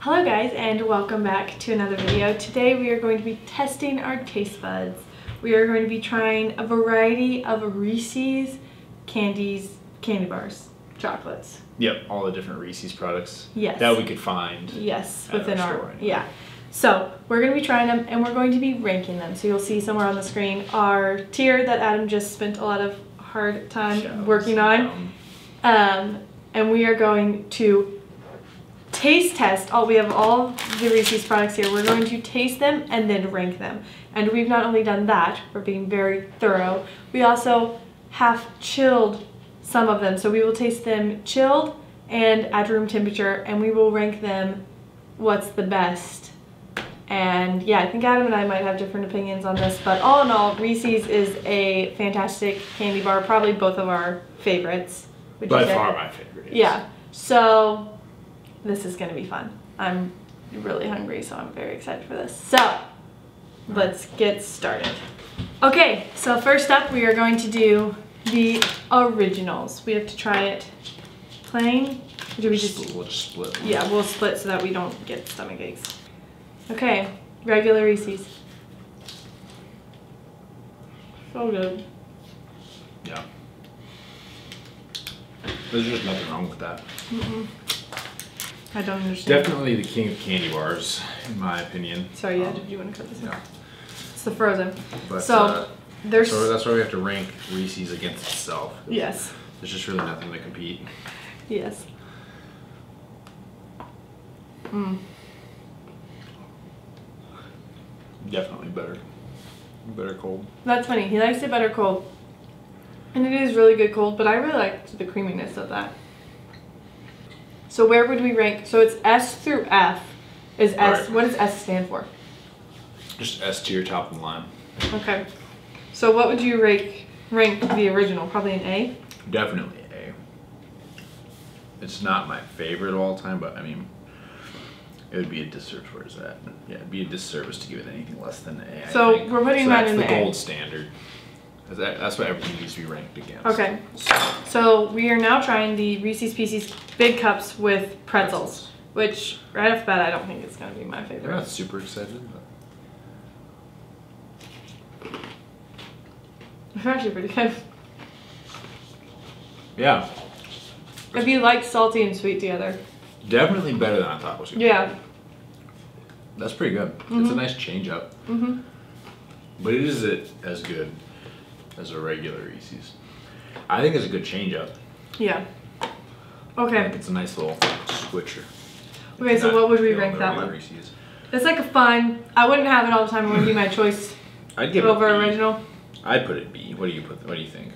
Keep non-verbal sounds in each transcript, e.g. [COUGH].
Hello guys and welcome back to another video. Today we are going to be testing our taste buds. We are going to be trying a variety of Reese's candies, candy bars, chocolates. Yep, all the different Reese's products Yes. that we could find. Yes, within our our, anyway. yeah. So we're going to be trying them and we're going to be ranking them. So you'll see somewhere on the screen our tier that Adam just spent a lot of hard time Shells, working on. um, Um, and we are going to taste test all we have all the Reese's products here. We're going to taste them and then rank them. And we've not only done that, we're being very thorough. We also have chilled some of them. So we will taste them chilled and at room temperature and we will rank them what's the best. And yeah, I think Adam and I might have different opinions on this, but all in all, Reese's is a fantastic candy bar, probably both of our favorites. By far my favorite. Yeah. So this is gonna be fun. I'm really hungry, so I'm very excited for this. So let's get started. Okay, so first up we are going to do the originals. We have to try it plain. Or do we just we'll just split. yeah, we'll split so that we don't get stomach aches. Okay, regular Reese's. So good. Yeah. There's just nothing wrong with that. Mm-mm. I don't understand. Definitely the king of candy bars, in my opinion. Sorry, yeah, Um, did you want to cut this? Yeah. It's the frozen. But, So, uh, There's so that's why we have to rank Reese's against itself. yes, There's just really nothing to compete. yes. Mm. Definitely better. Better cold. That's funny. He likes it better cold, and it is really good cold. But I really liked the creaminess of that. So where would we rank? So it's S through F. Is S? Right. What does S stand for? Just S to your top of the line. Okay. So what would you rank rank the original? Probably an A. Definitely A. It's not my favorite of all time, but I mean, it would be a disservice. Where is that? Yeah, it'd be a disservice to give it anything less than A. So we're putting so that in the the A. gold standard. That's what everything needs to be ranked against. Okay. So we are now trying the Reese's Pieces Big Cups with pretzels, which right off the bat I don't think it's gonna be my favorite. I'm not super excited, but [LAUGHS] They're actually pretty good. yeah, If you like salty and sweet together. definitely better than I thought it was. Gonna Yeah. that's pretty good. It's Mhm. a nice change up, Mhm. but it is it as good as a regular Reese's. I think it's a good change up. Yeah. I Okay. think it's a nice little switcher. Okay, so Not what would we feeling rank the that regular one? Reese's. It's like a fun. I wouldn't have it all the time. It wouldn't be my choice I'd give over it a B. original. I'd put it B. What do you put? What do you think?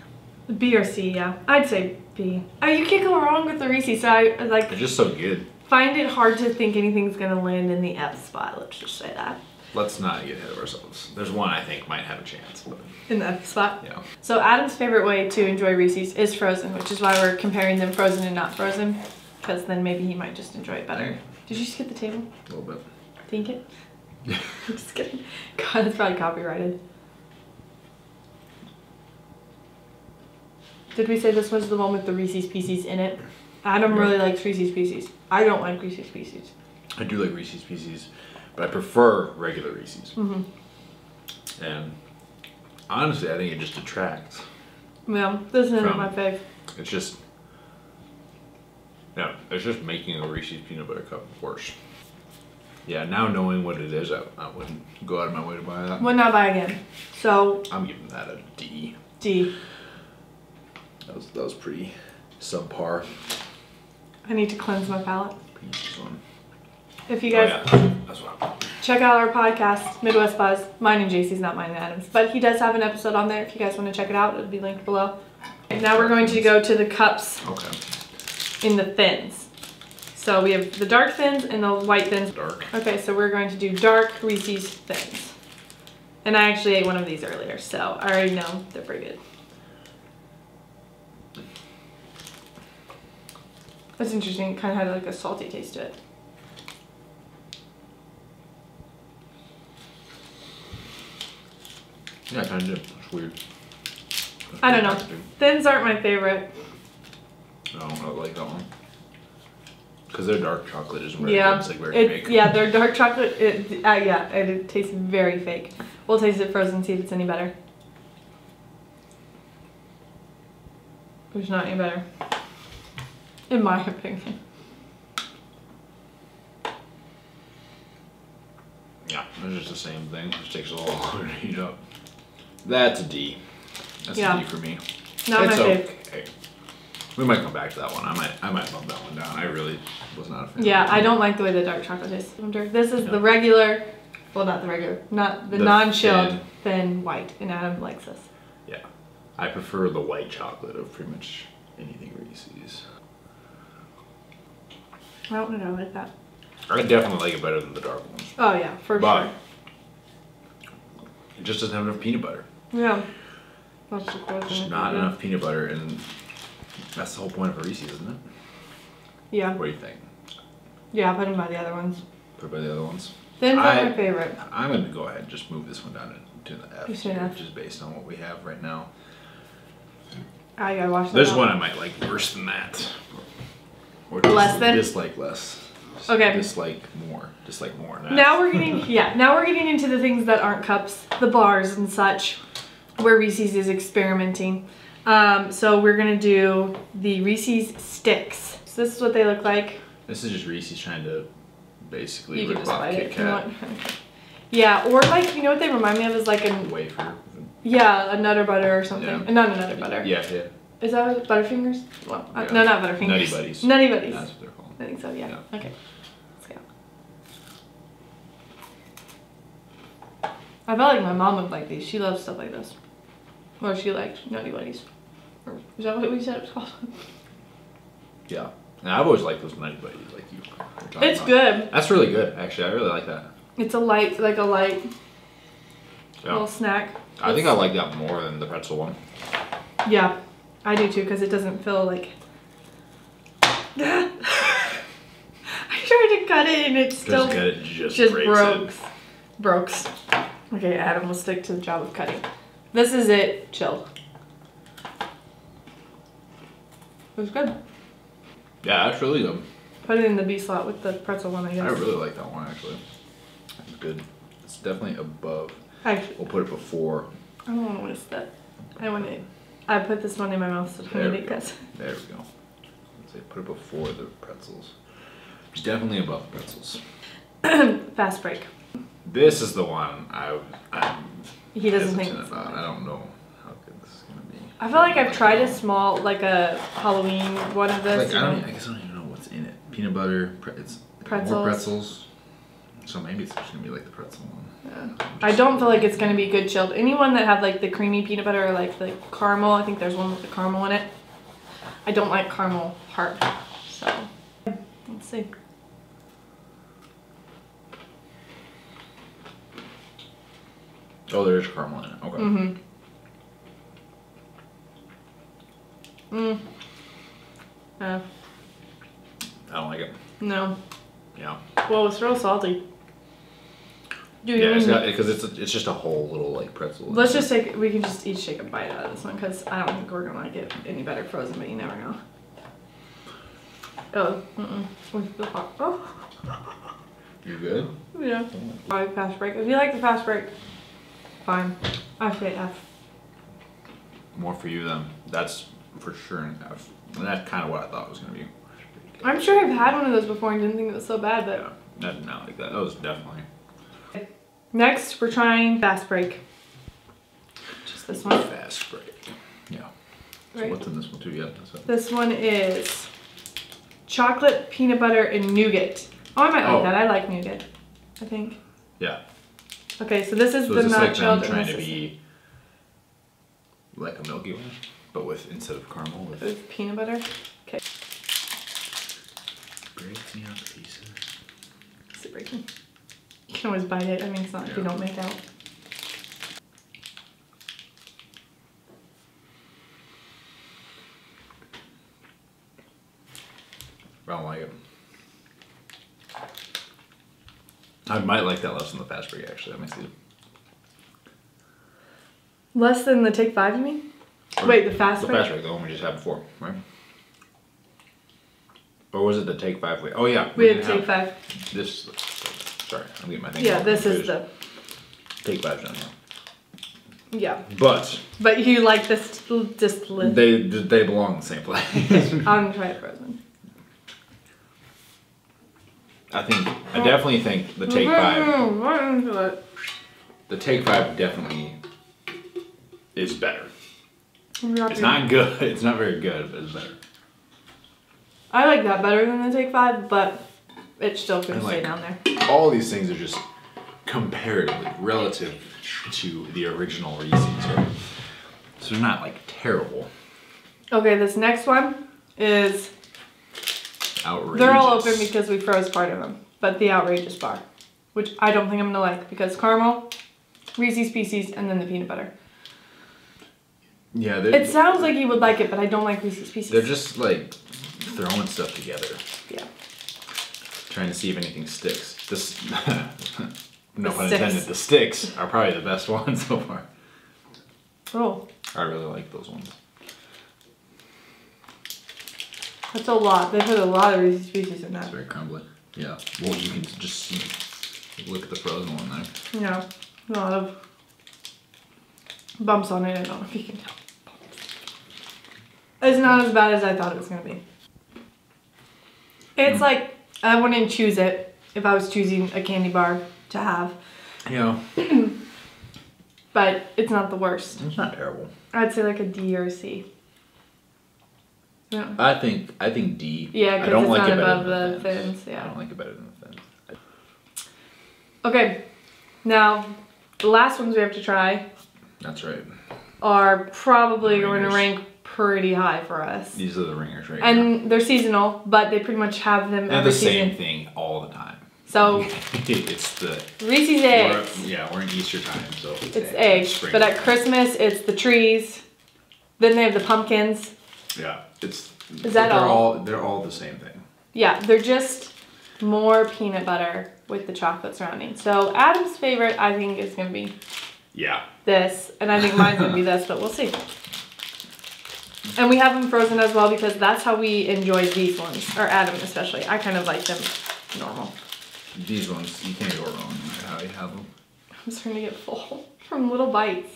B or C, yeah. I'd say B. Oh, you can't go wrong with the Reese's. So I like It's just so good. find it hard to think anything's gonna land in the F spot. Let's just say that Let's not get ahead of ourselves. There's one I think might have a chance, but in the spot. yeah. So Adam's favorite way to enjoy Reese's is frozen, which is why we're comparing them frozen and not frozen, because then maybe he might just enjoy it better. Did you just get the table? A little bit. Think it? I'm [LAUGHS] just kidding. God, it's probably copyrighted. Did we say this was the one with the Reese's Pieces in it? Adam Yeah. really likes Reese's Pieces. I don't like Reese's Pieces. I do like Reese's Pieces, but I prefer regular Reese's. Mm-hmm. And honestly, I think it just detracts. Yeah, this isn't From- my fave. It's just, no, it's just making a Reese's peanut butter cup worse. Yeah, now knowing what it is, I, I wouldn't go out of my way to buy that. Would not buy again. So I'm giving that a D. D. That was that was pretty subpar. I need to cleanse my palate. If you Oh, guys yeah, that's what check out our podcast, Midwest Buzz. Mine and JC's, not mine and Adam's. But he does have an episode on there. If you guys want to check it out, it'll be linked below. And now we're going to go to the cups Okay. in the thins. So we have the dark thins and the white thins. Dark. Okay, so we're going to do dark Reese's thins. And I actually ate one of these earlier, so I already know they're pretty good. That's interesting. It kind of had like a salty taste to it. Yeah, I kind of did. It's weird. I don't know. Thins aren't my favorite. No, I don't like that one. Because their dark chocolate is very Yeah, good. It's like very it, fake. yeah, their dark chocolate. It, uh, yeah, it, it tastes very fake. We'll taste it frozen, see if it's any better. It's not any better, in my [LAUGHS] opinion. Yeah, it's just the same thing. It just takes a little [LAUGHS] longer to heat up. That's a D. That's Yeah. a D for me. Not it's my fave. okay. We might come back to that one. I might I might bump that one down. I really was not a fan. Yeah, I don't like the way the dark chocolate tastes. This is the regular, well, not the regular, not the, The non-chilled thin. thin white, and Adam likes this. Yeah. I prefer the white chocolate of pretty much anything Reese's. I don't know, I like that. I definitely like it better than the dark ones. Oh yeah, for But- sure. It just doesn't have enough peanut butter. Yeah. That's the question. Just not yeah. enough peanut butter, and that's the whole point of a Reese's, isn't it? Yeah, What do you think? yeah, I'll put them by the other ones. Put by the other ones. Not I- my favorite. I'm gonna go ahead and just move this one down to the F, tier, F. just based on what we have right now. Ah, I gotta watch that. There's out. one I might like worse than that. Or Less than? Dislike less. Okay. Dislike more. Dislike more. Now we're getting yeah. Now we're getting into the things that aren't cups, the bars and such, where Reese's is experimenting. Um, so we're gonna do the Reese's sticks. So this is what they look like. This is just Reese's trying to basically You rip off Kit it Kat. Yeah, or like you know what they remind me of is like a wafer. yeah a Nutter Butter or something. Yeah. Not a Nutter Butter. Yeah, yeah. Is that Butterfingers? Well, uh, Yeah. no, not Butterfingers. Nutty Buddies. Nutty Buddies. That's what they're called. I think so. Yeah. Yeah. Okay. Let's go. I felt like my mom would like these. She loves stuff like this. Or she liked Nutty Buddies. Or is that what we said it was called? [LAUGHS] Yeah. And I've always liked those Nutty Buddies, like you. It's about. good. That's really good, actually. I really like that. It's a light, like a light Yeah. little snack. I think I like that more than the pretzel one. Yeah, I do too because it doesn't feel like. [LAUGHS] I tried to cut it and it still just it, just, just breaks broke. Brokes. Okay, Adam will stick to the job of cutting. This is it, chilled. It was good. Yeah, that's really good. Put it in the B slot with the pretzel one, I guess. I really like that one, actually. It's good. It's definitely above. Actually, We'll put it before. I don't want to waste that. I want to. I put this one in my mouth so I can eat because. There we go. Let's say put it before the pretzels. It's definitely above the pretzels. [COUGHS] Fast break. This is the one I, I'm He doesn't think. it's about. I don't know how good this is gonna be. I feel like I've tried a small, like a Halloween one of this. Like, I don't. know? I guess I don't even know what's in it. Peanut butter. Pre- it's Pretzels. more pretzels. So maybe it's just gonna be like the pretzel one. Yeah. I don't feel like it's gonna be good chilled. Anyone that had like the creamy peanut butter or like the caramel, I think there's one with the caramel in it. I don't like caramel hard, so let's see. Oh, there is caramel in it. Okay. Mm-hmm. Mm. Uh, I don't like it. no. Yeah. Well, it's real salty. Do Yeah, it's got because it's a, it's just a whole little like pretzel. Let's just take. We can just each take a bite out of this one because I don't think we're gonna like it any better frozen, but you never know. Oh, the hot. Oh, You good? yeah. I fast break. If you like the fast break, fine. I say F. More for you then. That's for sure an F. And that's kind of what I thought it was gonna be. I'm sure I've had one of those before and didn't think it was so bad, but Yeah, that, not like that. That was definitely. next we're trying fast break. Just this one. Fast break. Yeah. So Right. what's in this one too? Yeah. This one is chocolate, peanut butter, and nougat. Oh, I might like Oh. that. I like nougat. I think. Yeah. Okay, so this is So the is this not like them trying to be like a Milky Way, but with instead of caramel with with peanut butter. Okay, breaks me pieces. is it breaking? You can always bite it. I mean, it's not like you don't make out. I don't like it. I might like that less than the fast break actually. That makes it. Less than the take five, you mean? or Wait, the fast break. the break? fast break, the one we just had before, right? Or was it the Take Five? Wait, oh yeah. We have didn't take five. This. Sorry, I'm getting my thing. Yeah, this is the Take Five down here. yeah. But But you like this just li- they they belong in the same place. [LAUGHS] I'm gonna try it frozen. I think I definitely think the Take mm-hmm, Five. Five. The Take Five definitely is better. It's not good. [LAUGHS] It's not very good, but it's better. I like that better than the take five, but it's still gonna I stay down there. All these things are just comparatively relative to the original Reese's, right? So they're not like terrible. Okay, this next one is Outrageous. they're all open because we froze part of them, but the outrageous bar, which I don't think I'm gonna like because caramel, Reese's Pieces, and then the peanut butter. yeah, It sounds like you would like it, but I don't like Reese's Pieces. they're just like throwing stuff together, yeah. trying to see if anything sticks. This, [LAUGHS] no The pun sticks. intended. The sticks are probably the best [LAUGHS] ones so far. Oh, I really like those ones. That's a lot. They put a lot of Reese's Pieces in that. It's very crumbly. Yeah. Well, you can just see. Look at the frozen one there. Yeah, a lot of bumps on it. I don't know if you can tell. It's not as bad as I thought it was gonna be. It's hmm. like I wouldn't choose it if I was choosing a candy bar to have, Yeah. [CLEARS THROAT] but it's not the worst. It's not terrible. I'd say like a D or a C. Yeah, I think I think D. yeah, I because don't it's like not it above the Thins. Yeah. I don't like it better than the Thins. Okay, now the last ones we have to try That's right. are probably going to rank pretty high for us. These are the ringers right now. And they're seasonal, but they pretty much have them They're every the same season. thing all the time. So [LAUGHS] it's the Reese's we're, eggs, yeah we're in Easter time, so it's eggs. spring. But at Christmas, it's the trees. Then they have the pumpkins. yeah, it's Is that they're all? They're all the same thing. Yeah, they're just more peanut butter with the chocolate surrounding. So Adam's favorite, I think, is gonna be Yeah, this, and I think mine's gonna be [LAUGHS] this, but we'll see. And we have them frozen as well because that's how we enjoy these ones, or Adam especially. I kind of like them normal. these ones you can't go wrong no matter how you have them. I'm starting to get full [LAUGHS] from little bites.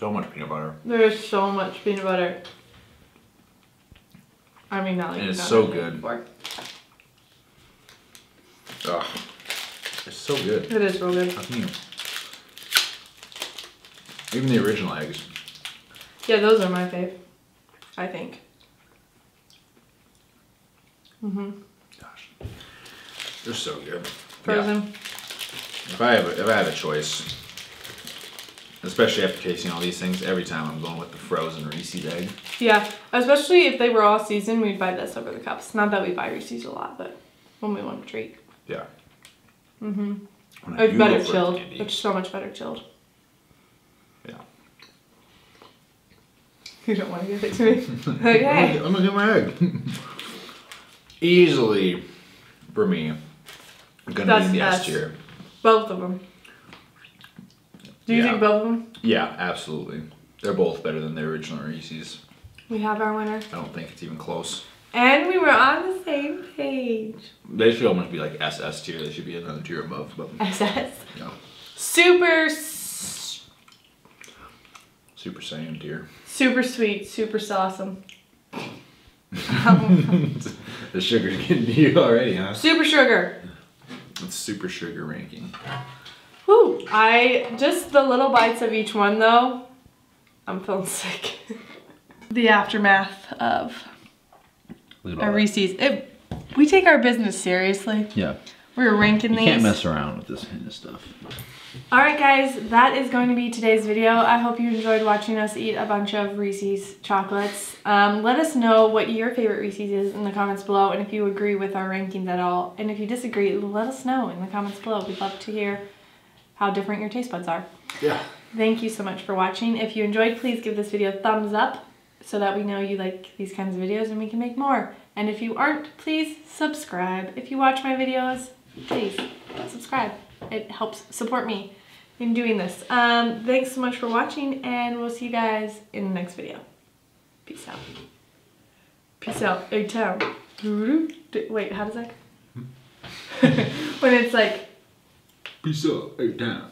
So much peanut butter. There is so much peanut butter. I mean, not like And it's so good. before. Ugh, it's so good. It is real good. How can you? Even the original eggs. Yeah, those are my fave. I think. Mhm. Gosh, they're so good. Yeah. Frozen. If I have a, if I have a choice, especially after tasting all these things, every time I'm going with the frozen Reese's egg. Yeah. especially if they were all seasoned, we'd buy this over the cups. Not that we buy Reese's a lot, but when we want a treat. Yeah. Mm-hmm. It's better chilled. candy, It's so much better chilled. Yeah. [LAUGHS] You don't want to give it to me. [LAUGHS] okay. I'm gonna get my egg. [LAUGHS] Easily, for me, gonna That's be the S. tier. Both of them. Do you Yeah. think both of them? Yeah, absolutely. They're both better than the original Reese's. We have our winner. I don't think it's even close. And we were on the same page. They should almost be like SS tier. They should be another tier above. But SS. yeah, Super, Super Saiyan tier. super sweet, super awesome. [LAUGHS] the sugar's getting to you already, huh? Super sugar. It's super sugar ranking. Whew. I just the little bites of each one though. I'm feeling [LAUGHS] sick. the aftermath of a Reese's. It, we take our business seriously. Yeah. We're ranking You these. can't mess around with this kind of stuff. All right, guys, that is going to be today's video. I hope you enjoyed watching us eat a bunch of Reese's chocolates. Um, let us know what your favorite Reese's is in the comments below, and if you agree with our rankings at all. And if you disagree, let us know in the comments below. We'd love to hear how different your taste buds are. Yeah. Thank you so much for watching. If you enjoyed, please give this video a thumbs up so that we know you like these kinds of videos and we can make more. And if you aren't, please subscribe. If you watch my videos, please subscribe. It helps support me in doing this. Um, thanks so much for watching and we'll see you guys in the next video. Peace out. Peace out, A town. [LAUGHS] Wait, how does that? [LAUGHS] when it's like Peace out, hey down.